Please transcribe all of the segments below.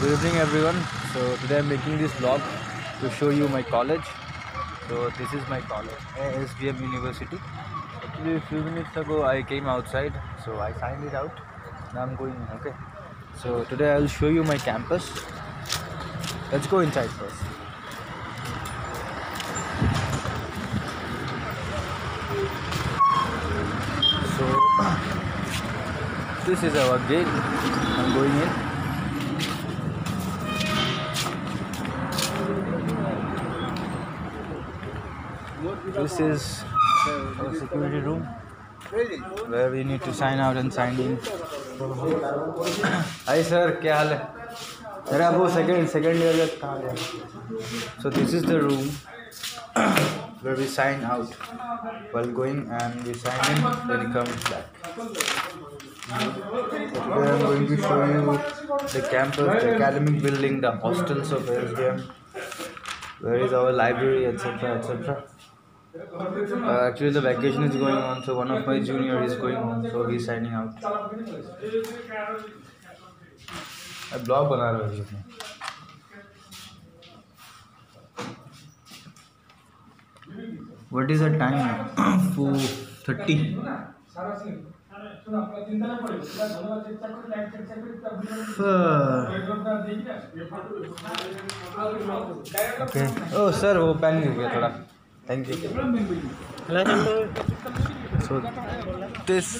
good evening everyone. So today i'm making this vlog to show you my college. So this is my college ASBM university. Actually a few minutes ago i came outside. So i signed it out. Now i'm going in okay. So today i'll show you my campus. Let's go inside first. So this is our gate. I'm going in This is our security room where we need to sign out and sign in. Hi sir, क्या हाल है? मेरा वो second second year का कहाँ गया? So this is the room where we sign out while going and we sign in when we come back. So today I'm going to show you the campus, the academic building, the hostels of SDM, where is our library, etc. etc. Uh, actually, the vacation is going on, so one of my junior is going home, so he's signing out. मैं blog बना रहा हूँ इसमें What is the time? Four thirty. Okay. Oh sir, वो pen गिर गया थोड़ा. Thank you. So this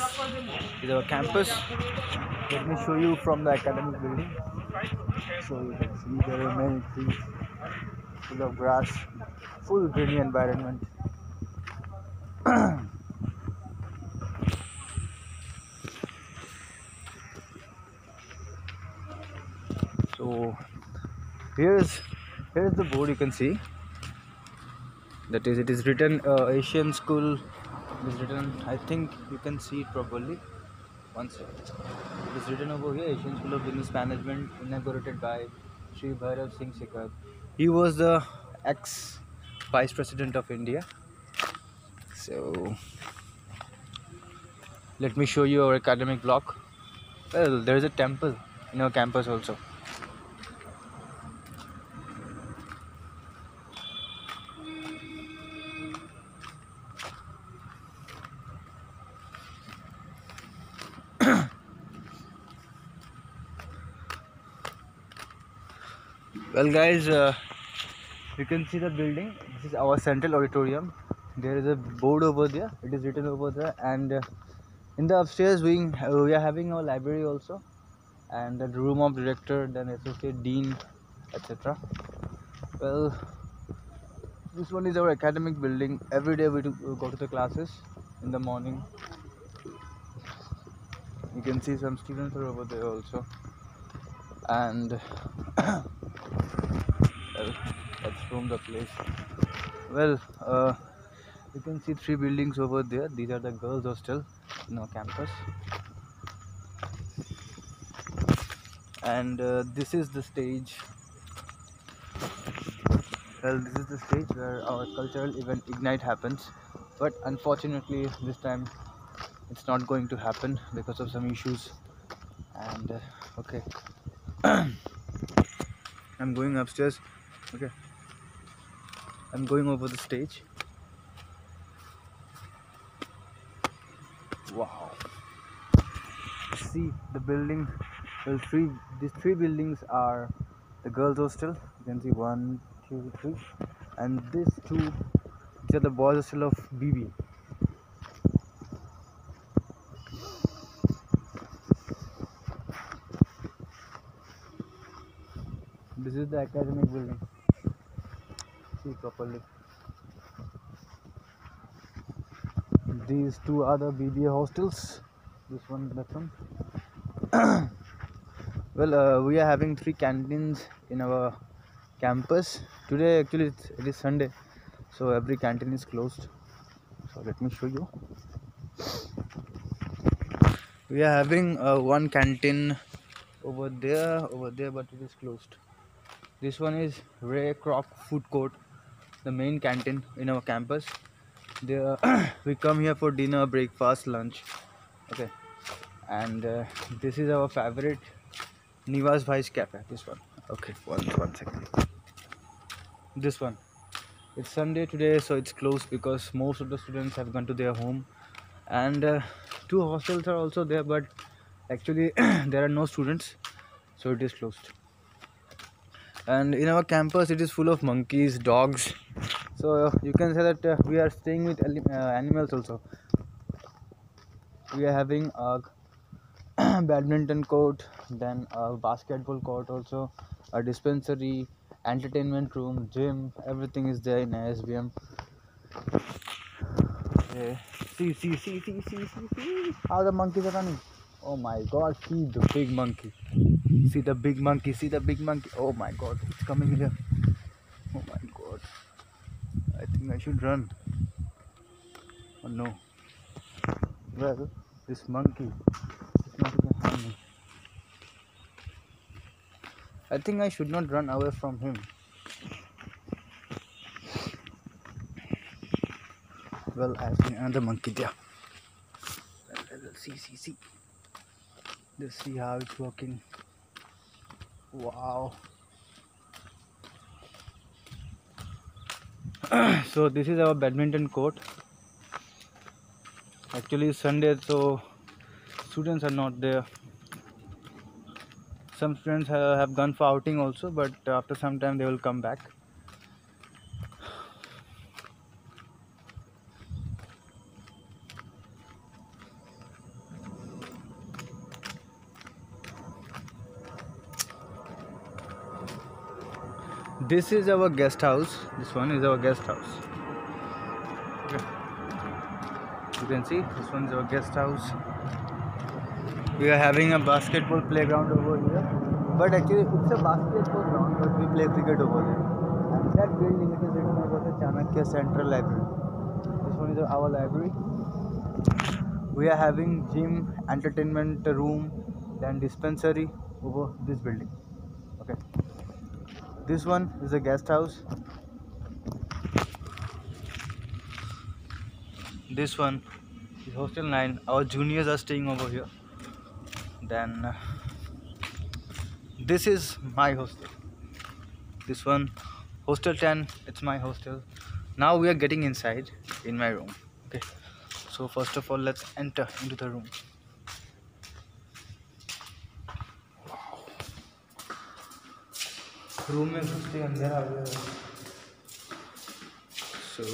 is our campus. Let me show you from the academic building. So you can see there are many trees, full of grass, full green environment. so here is here is the board you can see that is it is written uh, asian school it is written i think you can see it properly. Second. It is written over here asian school of business management inaugurated by Sri bhairav singh Sikar. he was the ex vice president of india. So let me show you our academic block. Well there is a temple in our campus also well guys uh, you can see the building. This is our central auditorium. There is a board over there. It is written over there. And uh, in the upstairs wing uh, we are having our library also. And the room of director then associate dean etc well this one is our academic building. Every day we do we go to the classes in the morning. You can see some students are over there also. And well, let's roam the place. Well uh, you can see three buildings over there. These are the girls hostel in our campus. And uh, this is the stage. Well this is the stage where our cultural event ignite happens. But unfortunately this time it's not going to happen because of some issues. And uh, okay i'm going upstairs. Okay. I'm going over the stage. Wow. See the building well three these three buildings are the girls hostel you can see one two three and these two these are the boys hostel of bb this is the academic building. See properly. These two the BBA hostels. This one that one. Well uh, we are having three canteens in our campus. Today actually it is sunday so every canteen is closed. So let me show you. We are having uh, one canteen over there over there but it is closed this one is ray kroc food court the main canteen in our campus there we come here for dinner breakfast lunch okay and uh, this is our favorite Nivas Bhai's cafe. This one. Okay, one one second. This one. It's Sunday today, so it's closed because most of the students have gone to their home, and uh, two hostels are also there, but actually there are no students, so it is closed. And in our campus, it is full of monkeys, dogs. So you can say that uh, we are staying with uh, animals also. We are having a badminton court, then a basketball court also, a dispensary, entertainment room, gym, everything is there in ASBM. Yeah. See, see, see, see, see, see, see how the monkeys are running. Oh my god, see the big monkey. See the big monkey, see the big monkey. Oh my god, it's coming here. Oh my god. I think I should run. Oh no. Well, this monkey. I think I should not run away from him. Well, I see another monkey there. Well, See, see, see. Let's see how it's working. Wow. so this is our badminton court. Actually, Sunday, so students are not there. Some students have gone for outing also, but after some time they will come back. This is our guest house. This one is our guest house. Okay. You can see this one is our guest house. We are having a basketball playground over here. But actually it's a basketball ground, but we play cricket over there. And that building it is written as the Chanakya Central Library. This one is our library. We are having gym, entertainment room, then dispensary over this building. Okay. This one is a guest house. This one is hostel 9. Our juniors are staying over here. Then uh, this is my hostel. This one hostel 10 it's my hostel. Now we are getting inside in my room. Okay. So first of all let's enter into the room. Room में घुसते अंदर आ गया। सो